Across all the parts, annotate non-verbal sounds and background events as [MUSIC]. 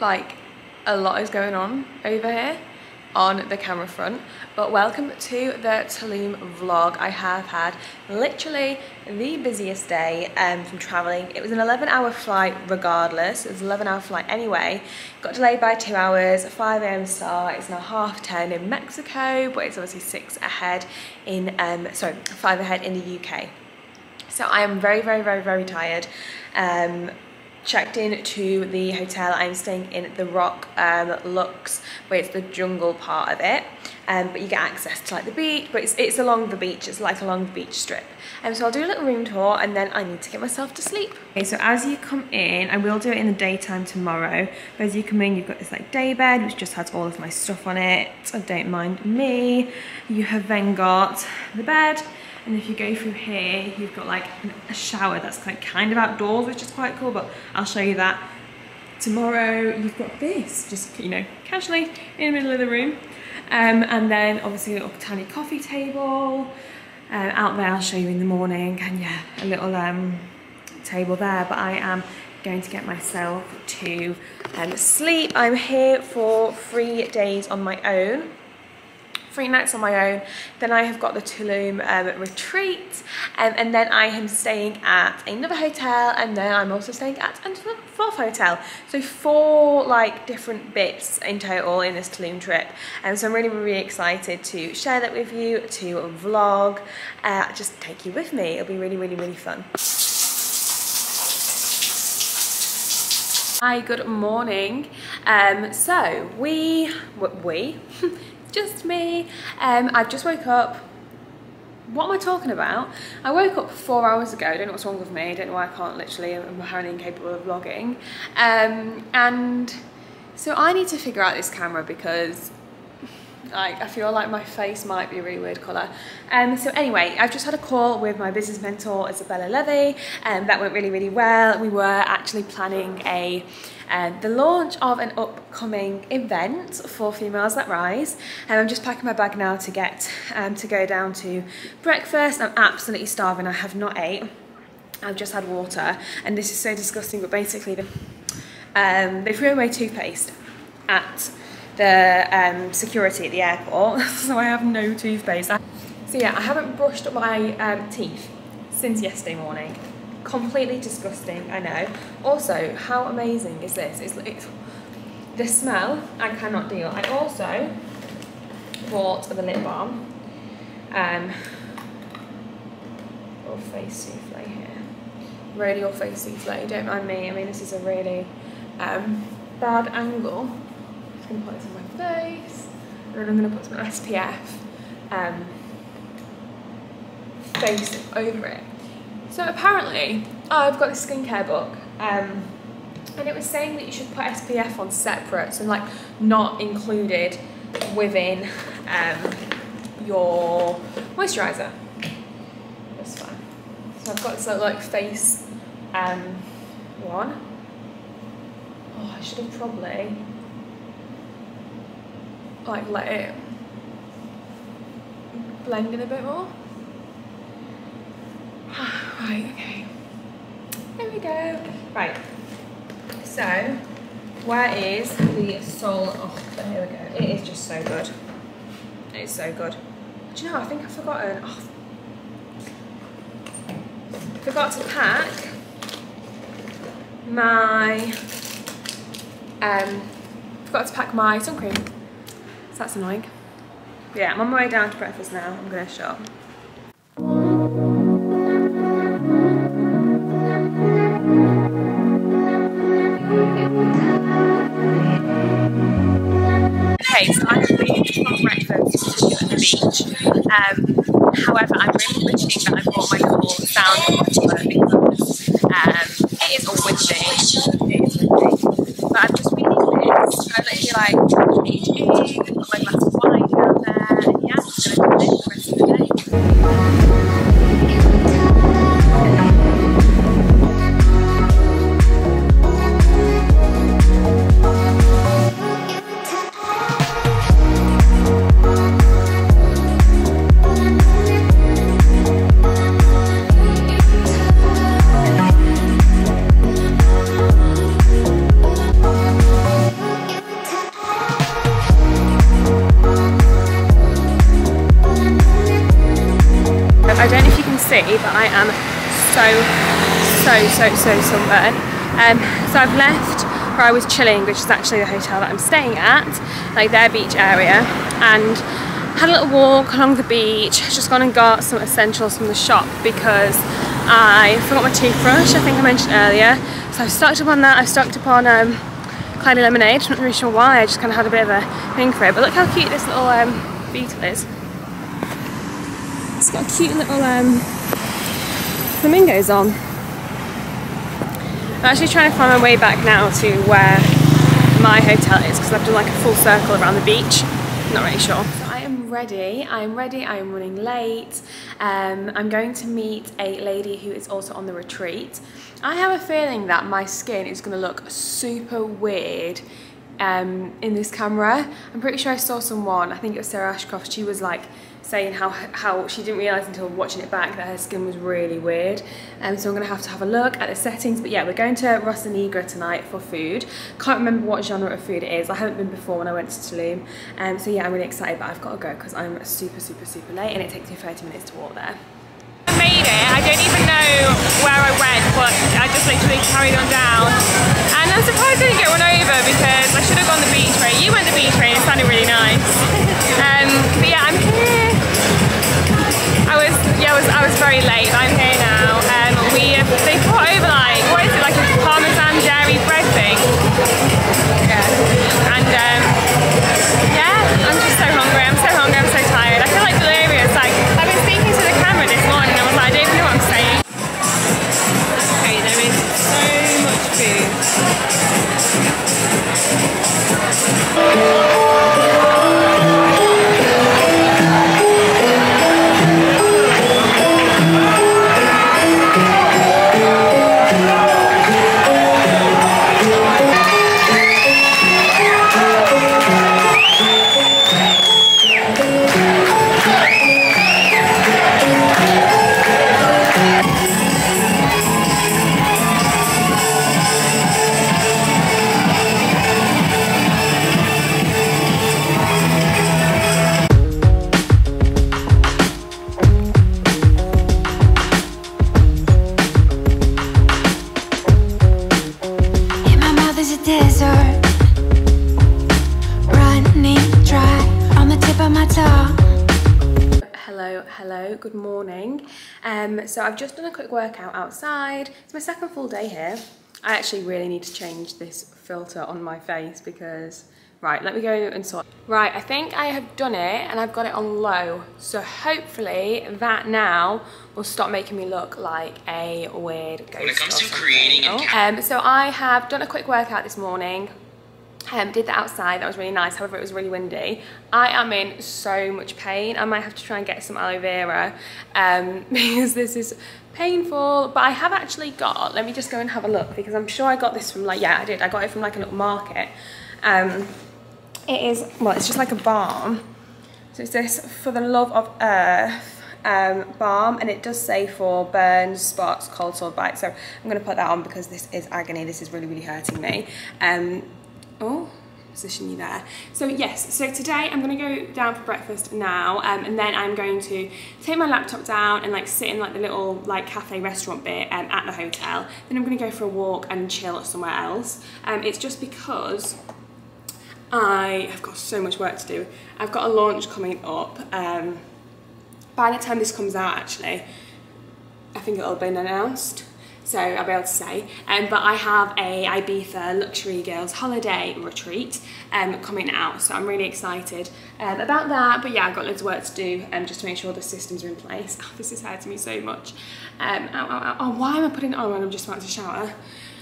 like a lot is going on over here on the camera front. But welcome to the Tulum vlog. I have had literally the busiest day um, from traveling. It was an 11 hour flight regardless. It was an 11 hour flight anyway. Got delayed by two hours. 5 a.m. start. It's now half 10 in Mexico but it's obviously six ahead in um, sorry five ahead in the UK so I am very very very very tired. Um, checked in to the hotel. I'm staying in the Roc um, Luxe, where it's the jungle part of it. Um, but you get access to like the beach, but it's, it's along the beach, it's like along the beach strip. And um, so I'll do a little room tour and then I need to get myself to sleep. Okay, so as you come in, I will do it in the daytime tomorrow, but as you come in, you've got this like day bed, which just has all of my stuff on it. I don't mind me. You have then got the bed, and if you go through here, you've got like a shower that's like kind of outdoors, which is quite cool, but I'll show you that tomorrow. You've got this, just, you know, casually in the middle of the room. Um, and then obviously a little tiny coffee table. Uh, out there, I'll show you in the morning. And yeah, a little um, table there, but I am going to get myself to um, sleep. I'm here for three days on my own three nights on my own. Then I have got the Tulum um, retreat um, and then I am staying at another hotel and then I'm also staying at a fourth hotel. So four like different bits in total in this Tulum trip. And so I'm really, really excited to share that with you, to vlog, uh, just take you with me. It'll be really, really, really fun. Hi, good morning. Um, so we, we, [LAUGHS] just me. Um, I've just woke up. What am I talking about? I woke up four hours ago. I don't know what's wrong with me. I don't know why I can't literally. I'm apparently incapable of vlogging. Um, and so I need to figure out this camera because like I feel like my face might be a really weird colour. Um, so anyway, I've just had a call with my business mentor Isabella Levy and um, that went really, really well. We were actually planning a um, the launch of an upcoming event for Females That Rise. And I'm just packing my bag now to get um, to go down to breakfast. I'm absolutely starving. I have not ate. I've just had water and this is so disgusting but basically um, they threw away toothpaste at the um, security at the airport [LAUGHS] so I have no toothpaste. So yeah I haven't brushed my um, teeth since yesterday morning completely disgusting, I know. Also, how amazing is this? It's, it's the smell I cannot deal. I also bought the lip balm. Um, or face souffle here. Radial face souffle, don't mind me. I mean, this is a really um, bad angle. I'm just gonna put this on my face. And then I'm gonna put some SPF um, face over it. So apparently, oh, I've got this skincare book, um, and it was saying that you should put SPF on separate, so like not included within um, your moisturiser. That's fine. So I've got this little, like face um, one. Oh, I should have probably like let it blend in a bit more. Right, okay. There we go. Right. So, where is the sole? Oh, there we go. It is just so good. It is so good. Do you know, I think I've forgotten. Oh, forgot to pack my um forgot to pack my sun cream. So that's annoying. Yeah, I'm on my way down to breakfast now. I'm gonna shop. Um, however, I'm really wishing that I so, so, so sunburned. Um, so I've left where I was chilling, which is actually the hotel that I'm staying at, like their beach area, and had a little walk along the beach, just gone and got some essentials from the shop because I forgot my toothbrush, I think I mentioned earlier. So I've stocked up on that, I've stocked up on um, Cloudy Lemonade, I'm not really sure why, I just kind of had a bit of a thing for it. But look how cute this little um, beetle is. It's got cute little um, flamingos on. I'm actually trying to find my way back now to where my hotel is because I've done like a full circle around the beach. Not really sure. So I am ready. I am ready. I am running late. Um, I'm going to meet a lady who is also on the retreat. I have a feeling that my skin is going to look super weird um, in this camera. I'm pretty sure I saw someone, I think it was Sarah Ashcroft, she was like saying how how she didn't realise until watching it back that her skin was really weird. And um, so I'm going to have to have a look at the settings. But yeah, we're going to Rosa Negra tonight for food. Can't remember what genre of food it is. I haven't been before when I went to Tulum. Um, so yeah, I'm really excited, but I've got to go because I'm super, super, super late and it takes me 30 minutes to walk there. I made it. I don't even know where I went, but I just literally carried on down. And I'm surprised I didn't get run over because I should have gone the beach way. You went the beach way and it sounded really nice. Um, but yeah, I'm so I've just done a quick workout outside. It's my second full day here. I actually really need to change this filter on my face because, right, let me go and sort. Right, I think I have done it and I've got it on low. So hopefully that now will stop making me look like a weird ghost When it comes to creating um, So I have done a quick workout this morning. Um, did that outside, that was really nice, however it was really windy. I am in so much pain, I might have to try and get some aloe vera um, [LAUGHS] because this is painful, but I have actually got, let me just go and have a look because I'm sure I got this from like, yeah I did, I got it from like a little market. Um, it is, well it's just like a balm. So it's this For the Love of Earth um, balm and it does say for burns, spots, cold sore bites. So I'm going to put that on because this is agony. This is really, really hurting me. Um, oh position you there. So yes, so today I'm gonna go down for breakfast now um, and then I'm going to take my laptop down and like sit in like the little like cafe restaurant bit um, at the hotel. Then I'm gonna go for a walk and chill somewhere else. Um, it's just because I have got so much work to do. I've got a launch coming up. Um, by the time this comes out actually, I think it'll have been announced so I'll be able to say. Um, but I have a Ibiza Luxury Girls Holiday Retreat um, coming out, so I'm really excited um, about that. But yeah, I've got loads of work to do um, just to make sure the systems are in place. Oh, [LAUGHS] this is hurting me so much. Um. Oh, why am I putting it on when I'm just about to shower?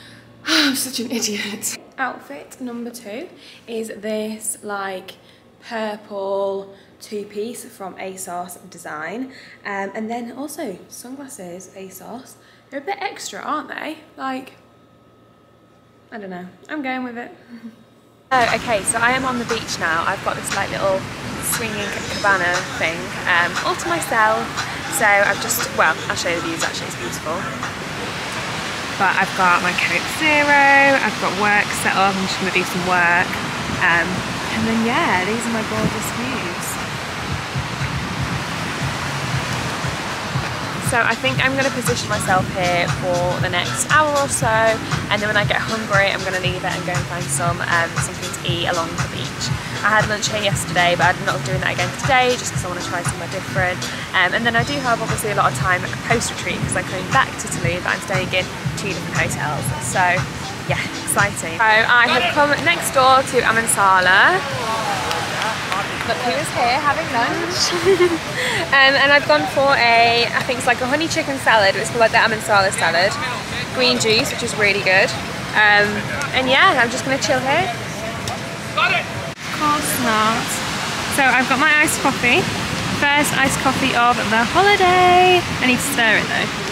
[SIGHS] I'm such an idiot. [LAUGHS] Outfit number two is this like purple two-piece from ASOS Design. Um, and then also sunglasses, ASOS. They're a bit extra, aren't they? Like, I don't know. I'm going with it. [LAUGHS] oh, okay, so I am on the beach now. I've got this like little swinging cabana thing um, all to myself. So I've just, well, I'll show you the views actually, it's beautiful. But I've got my Coke Zero, I've got work set up, I'm just gonna do some work. Um, and then yeah, these are my gorgeous views. So I think I'm going to position myself here for the next hour or so and then when I get hungry I'm going to leave it and go and find some um, something to eat along the beach. I had lunch here yesterday but I'm not doing that again today just because I want to try somewhere different um, and then I do have obviously a lot of time post-retreat because I'm coming back to Tulum but I'm staying in two different hotels so yeah exciting. So I have come next door to Amansala Who is here having lunch. [LAUGHS] um, and I've gone for a, I think it's like a honey chicken salad. It's called like the Amansala salad. Green juice, which is really good. Um, and yeah, I'm just gonna chill here. Got it! Course not. So I've got my iced coffee. First iced coffee of the holiday. I need to stir it though.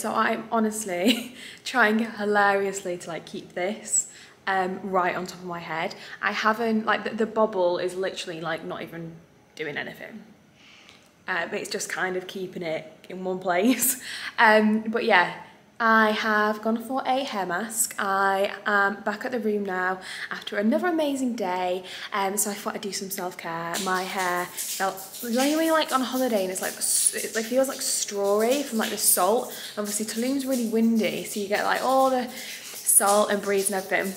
So I'm honestly [LAUGHS] trying hilariously to like keep this um, right on top of my head. I haven't, like the, the bobble is literally like not even doing anything. Uh, but it's just kind of keeping it in one place. [LAUGHS] Um, but yeah, I have gone for a hair mask. I am back at the room now after another amazing day. Um, so I thought I'd do some self-care. My hair felt, you like on holiday and it's like, it like feels like strawy from like the salt. Obviously Tulum's really windy, so you get like all the salt and breeze and everything.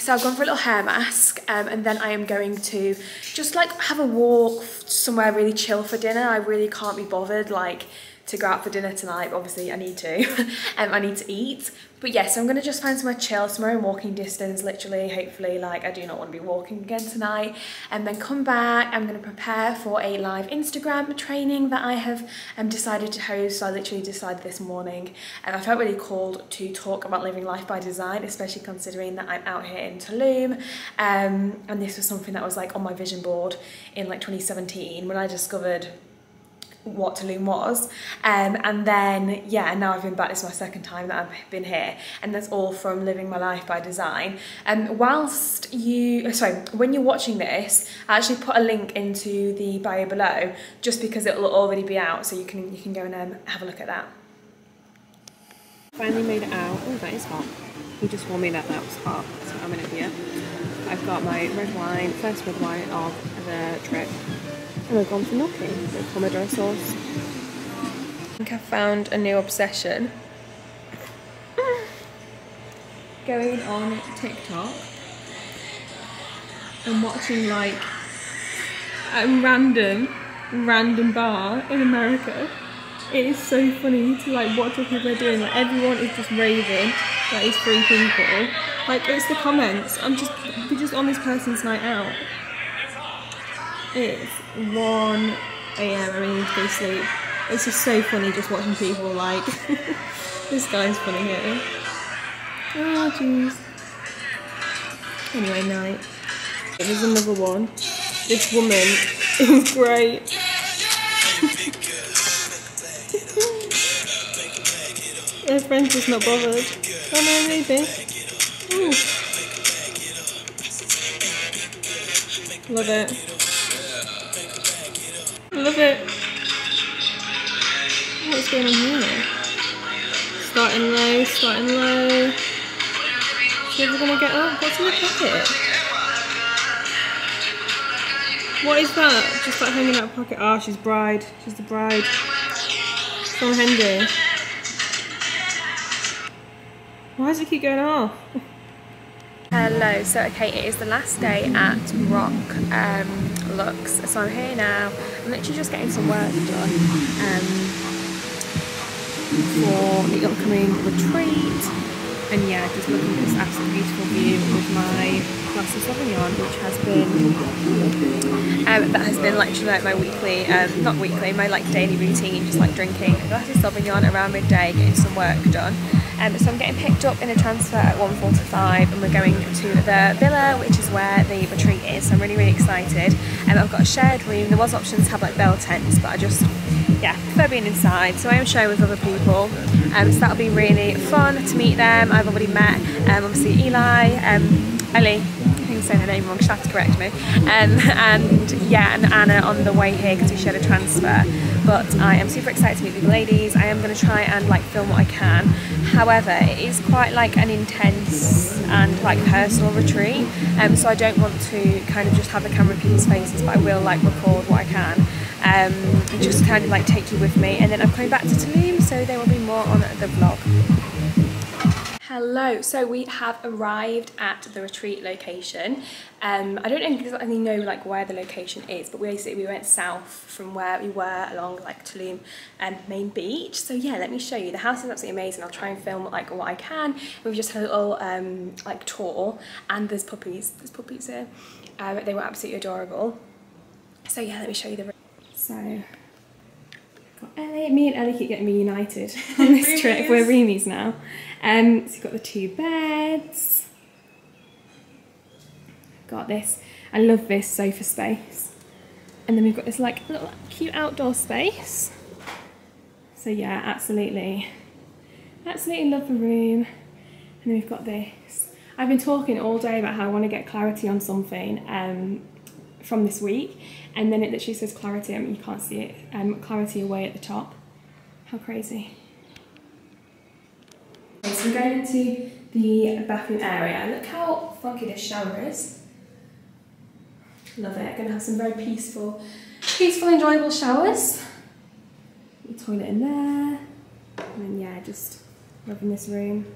So I've gone for a little hair mask um, and then I am going to just like have a walk somewhere really chill for dinner. I really can't be bothered like to go out for dinner tonight. Obviously, I need to. [LAUGHS] um, I need to eat. But yes, yeah, so I'm to just find somewhere chill, somewhere in walking distance, literally, hopefully, like, I do not want to be walking again tonight. And then come back, I'm to prepare for a live Instagram training that I have um, decided to host. I literally decided this morning. And I felt really called to talk about living life by design, especially considering that I'm out here in Tulum. Um, and this was something that was like on my vision board in like 2017 when I discovered what Tulum was. Um, and then, yeah, and now I've been back. This is my second time that I've been here. And that's all from Living My Life by Design. And um, whilst you, uh, sorry, when you're watching this, I actually put a link into the bio below just because it'll already be out. So you can, you can go and um, have a look at that. Finally made it out. Oh, that is hot. He just warned me that that was hot, so I'm an idiot. I've got my red wine, first red wine of the trip. And I've gone for pomodoro sauce. I think I've found a new obsession. [LAUGHS] Going on TikTok and watching like a random, random bar in America. It is so funny to like watch what people are doing. Like everyone is just raving that it's free people. Like it's the comments. I'm just we're just on this person's night out. It's 1 a.m. I need to go sleep. It's just so funny just watching people like, [LAUGHS] this guy's funny here. Oh jeez. Anyway, night. There's another one. This woman [LAUGHS] is great. [LAUGHS] Her friend's just not bothered. Oh no, maybe. Ooh. Love it. Love it. What's going on here? Starting low, starting low. She's gonna get up. What's in the pocket? What is that? Just like hanging out of pocket. Ah, oh, she's bride. She's the bride. From Hendy. Why does it keep going off? [LAUGHS] Hello, so okay, it is the last day at Roc um, Luxe. So I'm here now. I'm literally just getting some work done um, for the upcoming retreat. And yeah, just looking at this absolutely beautiful view with my glass of Sauvignon, which has been, um, that has been literally like my weekly, um, not weekly, my like daily routine, just like drinking a glass of Sauvignon around midday, getting some work done. Um, so I'm getting picked up in a transfer at 1.45 and we're going to the villa, which is where the retreat is. So I'm really, really excited. And um, I've got a shared room. There was options to have like bell tents, but I just, yeah, prefer being inside. So I am sharing with other people. Um, so that'll be really fun to meet them. I've already met, um, obviously, Eli, um, Ellie, saying her name wrong, she'll have to correct me. Um, [LAUGHS] and yeah, and Anna on the way here because we shared a transfer. But I am super excited to meet the ladies. I am going to try and like film what I can. However, it is quite like an intense and like personal retreat. Um, so I don't want to kind of just have the camera in people's faces, but I will like record what I can. Um, just kind of like take you with me. And then I'm coming back to Tulum, so there will be more on the vlog. Hello, so we have arrived at the retreat location. Um, I don't exactly know like where the location is, but basically we went south from where we were along like Tulum um, main beach. So yeah, let me show you. The house is absolutely amazing. I'll try and film like what I can. We've just had a little um, like tour and there's puppies. There's puppies here. Um, they were absolutely adorable. So yeah, let me show you the So got Ellie. Me and Ellie keep getting reunited [LAUGHS] on this trip. We're roomies now. Um, so you've got the two beds. Got this. I love this sofa space. And then we've got this like little cute outdoor space. So yeah, absolutely. Absolutely love the room. And then we've got this. I've been talking all day about how I want to get clarity on something um, from this week. And then it literally says clarity, I mean, you can't see it, um, clarity away at the top. How crazy. So we're going into the bathroom area. Look how funky this shower is. Love it. Gonna have some very peaceful, peaceful, enjoyable showers. The toilet in there. And then yeah, just loving this room.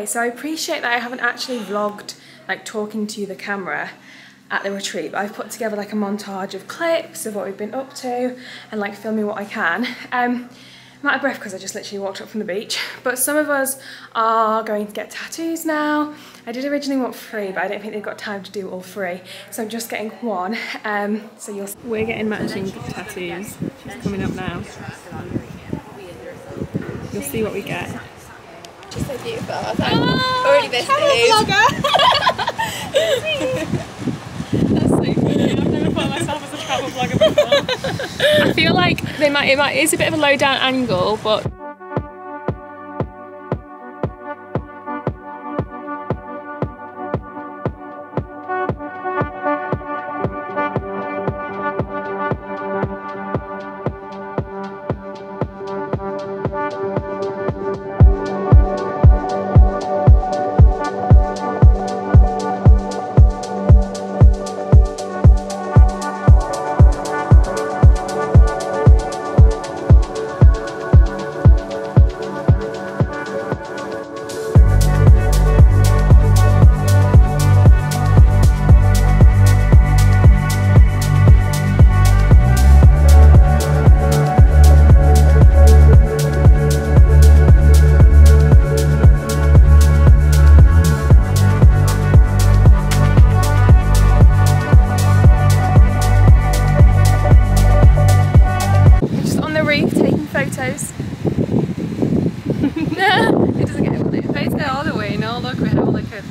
Okay, so I appreciate that I haven't actually vlogged like talking to the camera at the retreat, but I've put together like a montage of clips of what we've been up to and like filming what I can. Um, I'm out of breath because I just literally walked up from the beach, [LAUGHS] but some of us are going to get tattoos now. I did originally want three, but I don't think they've got time to do all three, so I'm just getting one. Um, so you'll We're getting matching tattoos. She's coming up now. You'll see what we get. She's so beautiful. I was like, oh, already besties. [LAUGHS] That's so funny. I've never put myself as a travel vlogger before. [LAUGHS] I feel like they might it might it's a bit of a low down angle, but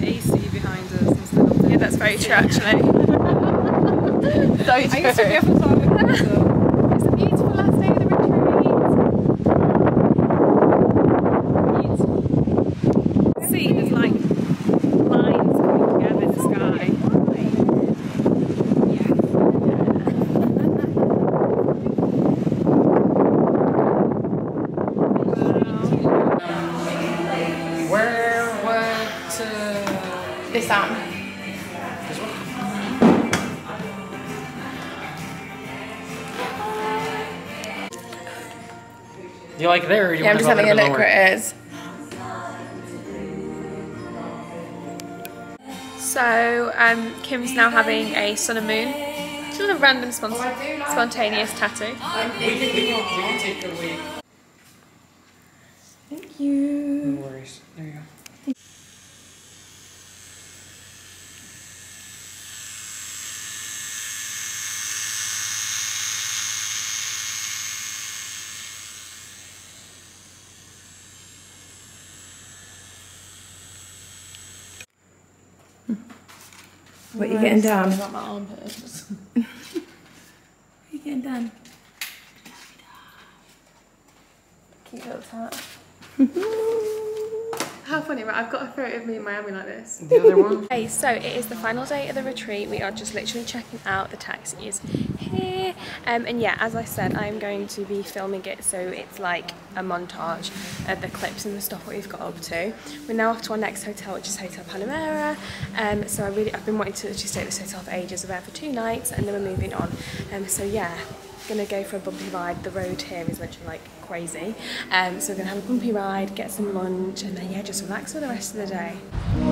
AC behind us instead of Yeah, that's very true actually. [LAUGHS] [LAUGHS] I used to be a photographer. Like there? Or you Yeah, I'm just having a bit look lower? where it is. So um, Kim's now having a sun and moon. Just a random spont- spontaneous tattoo. Thank you. What are [LAUGHS] you getting done? I About my armpits. What are you getting done? Cute little [LAUGHS] tat. How funny, right? I've got a photo of me in Miami like this. The other one? [LAUGHS] Okay, so it is the final day of the retreat. We are just literally checking out the taxis here. Um, and yeah, as I said, I'm going to be filming it so it's like a montage of the clips and the stuff that we've got up to. We're now off to our next hotel, which is Hotel Panamera. Um, so I really, I've been wanting to actually stay at this hotel for ages. We're there for two nights and then we're moving on. Um, so yeah, gonna go for a bumpy ride. The road here is literally like crazy. Um, so we're gonna have a bumpy ride, get some lunch, and then yeah, just relax for the rest of the day.